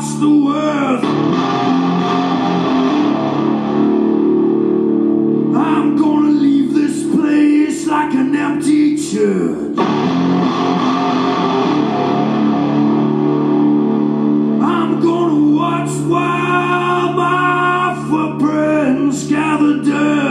watch the world. I'm gonna leave this place like an empty church. I'm gonna watch while my footprints gather dust.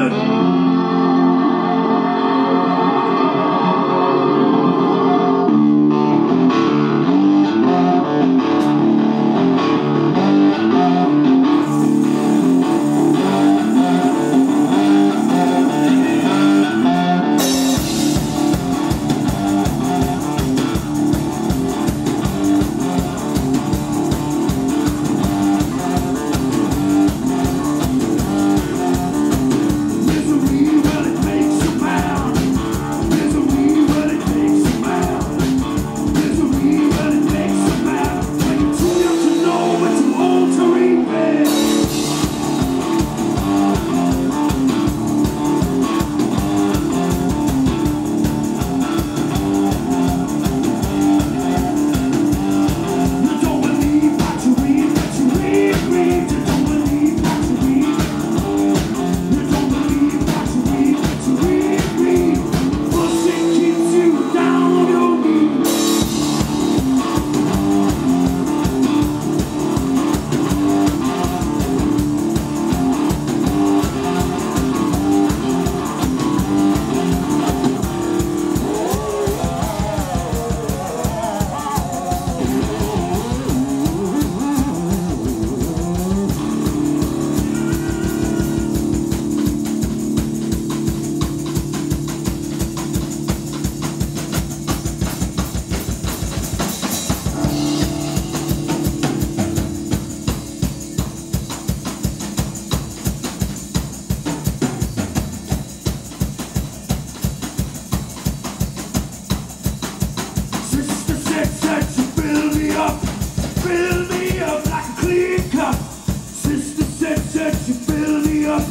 fill me up like a clean cup. Sister said, said she fill me up,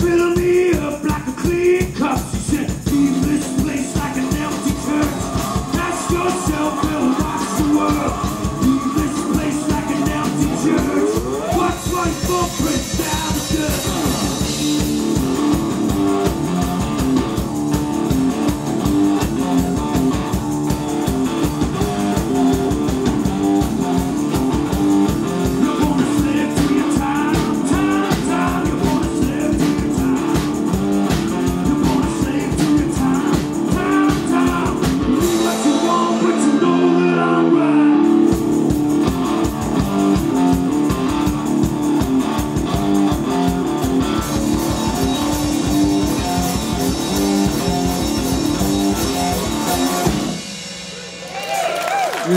fill me up like a clean cup. She said, leave this place like an empty cup. Yourself, watch the world.